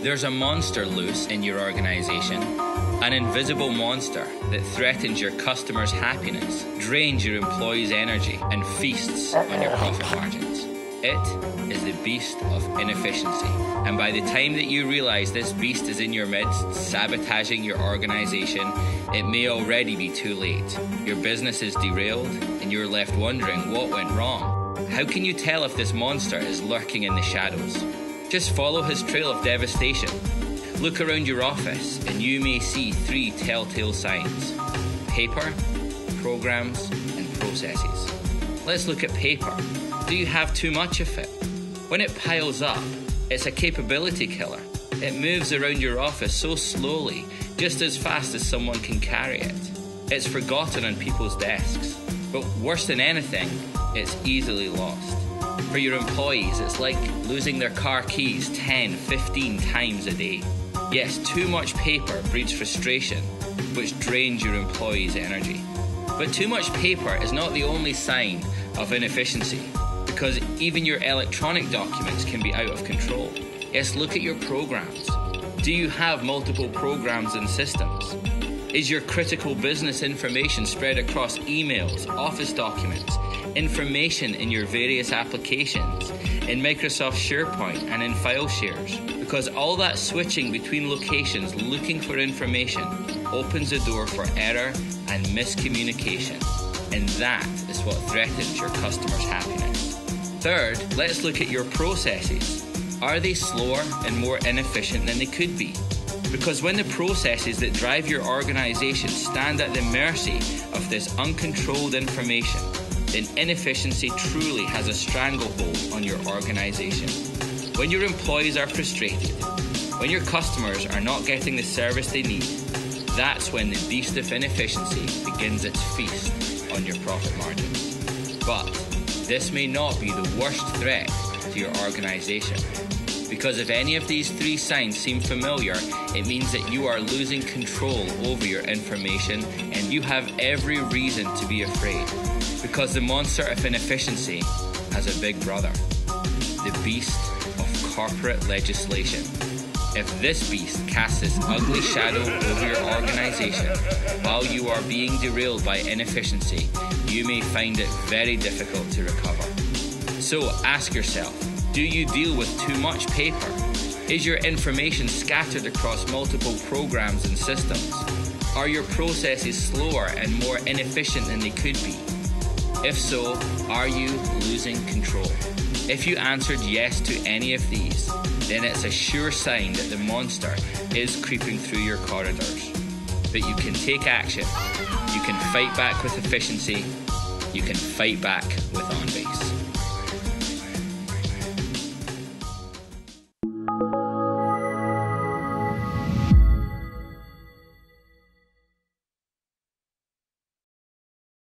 There's a monster loose in your organization, an invisible monster that threatens your customers' happiness, drains your employees' energy, and feasts on your profit margins. It is the beast of inefficiency. And by the time that you realize this beast is in your midst, sabotaging your organization, it may already be too late. Your business is derailed, and you're left wondering what went wrong. How can you tell if this monster is lurking in the shadows? Just follow his trail of devastation. Look around your office, and you may see three telltale signs paper, programs, and processes. Let's look at paper. Do you have too much of it? When it piles up, it's a capability killer. It moves around your office so slowly, just as fast as someone can carry it. It's forgotten on people's desks. But worse than anything, it's easily lost. For your employees, it's like losing their car keys 10, 15 times a day. Yes, too much paper breeds frustration, which drains your employees' energy. But too much paper is not the only sign of inefficiency because even your electronic documents can be out of control. Yes, look at your programs. Do you have multiple programs and systems? Is your critical business information spread across emails, office documents, information in your various applications, in Microsoft SharePoint, and in file shares? Because all that switching between locations looking for information opens the door for error and miscommunication. And that is what threatens your customers' happiness. Third, let's look at your processes. Are they slower and more inefficient than they could be? Because when the processes that drive your organization stand at the mercy of this uncontrolled information, then inefficiency truly has a stranglehold on your organization. When your employees are frustrated, when your customers are not getting the service they need, that's when the beast of inefficiency begins its feast on your profit margins. But this may not be the worst threat to your organization. Because if any of these three signs seem familiar, it means that you are losing control over your information and you have every reason to be afraid. Because the monster of inefficiency has a big brother the beast of corporate legislation. If this beast casts its ugly shadow over your organization while you are being derailed by inefficiency, you may find it very difficult to recover. So ask yourself do you deal with too much paper? Is your information scattered across multiple programs and systems? Are your processes slower and more inefficient than they could be? If so, are you losing control? If you answered yes to any of these, then it's a sure sign that the monster is creeping through your corridors. But you can take action. You can fight back with efficiency. You can fight back with OnBase.